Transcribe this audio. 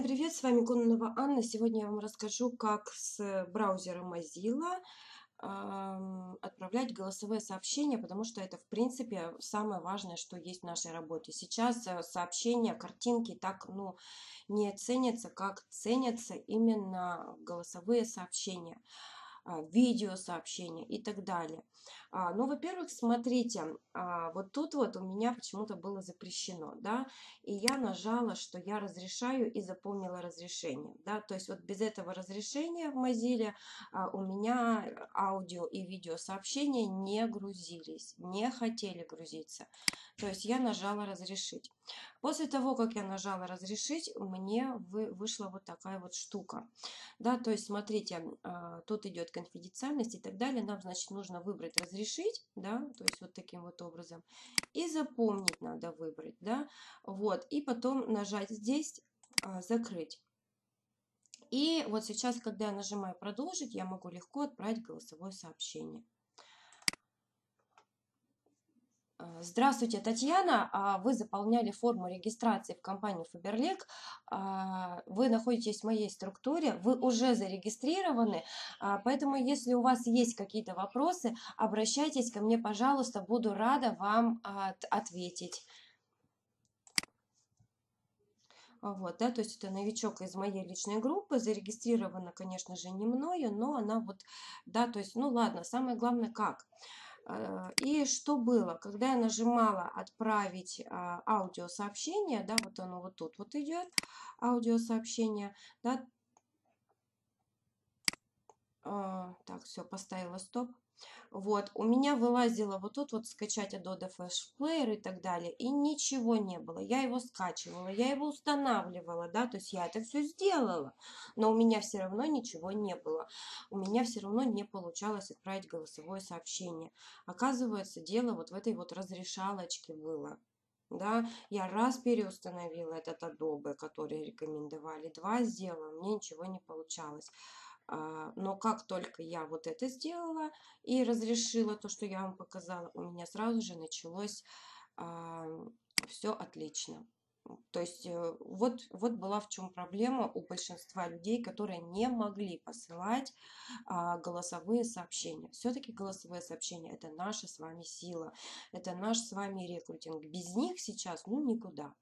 Привет, с вами Кононова Анна. Сегодня я вам расскажу, как с браузера Mozilla отправлять голосовые сообщения, потому что это, в принципе, самое важное, что есть в нашей работе. Сейчас э, сообщения, картинки так ну, не ценятся, как ценятся именно голосовые сообщения. А, видеосообщения и так далее. А, ну, во-первых, смотрите, а, вот тут вот у меня почему-то было запрещено, да, и я нажала, что я разрешаю и запомнила разрешение, да, то есть вот без этого разрешения в Mozilla у меня аудио и видеосообщения не грузились, не хотели грузиться. То есть я нажала разрешить. После того, как я нажала разрешить, мне вышла вот такая вот штука. Да, то есть смотрите, тут идет конфиденциальность и так далее, нам, значит, нужно выбрать разрешить, да, то есть вот таким вот образом, и запомнить надо выбрать, да, вот, и потом нажать здесь а, закрыть. И вот сейчас, когда я нажимаю продолжить, я могу легко отправить голосовое сообщение. А, здравствуйте, Татьяна. А, вы заполняли форму регистрации в компанию. А, вы находитесь в моей структуре, вы уже зарегистрированы, поэтому если у вас есть какие-то вопросы, обращайтесь ко мне, пожалуйста, буду рада вам ответить. Вот, да, то есть это новичок из моей личной группы, зарегистрирована, конечно же, не мною, но она вот, да, то есть, ну ладно, самое главное как. Э, и что было, когда я нажимала «Отправить а, аудиосообщение», да, вот оно вот тут вот идет, аудиосообщение, да, а, так, все, поставила стоп. Вот, у меня вылазило вот тут вот скачать Adobe Flash Player и так далее, и ничего не было. Я его скачивала, я его устанавливала, да, то есть я это все сделала, но у меня все равно ничего не было. У меня все равно не получалось отправить голосовое сообщение. Оказывается, дело вот в этой вот разрешалочке было. Да, я раз переустановила этот Adobe, который рекомендовали, два сделала, мне ничего не получалось. А, но как только я вот это сделала и разрешила то, что я вам показала, у меня сразу же началось а, все отлично. То есть э, вот, вот была в чем проблема у большинства людей, которые не могли посылать а, голосовые сообщения. Все-таки голосовые сообщения это наша с вами сила, это наш с вами рекрутинг. Без них сейчас ну никуда.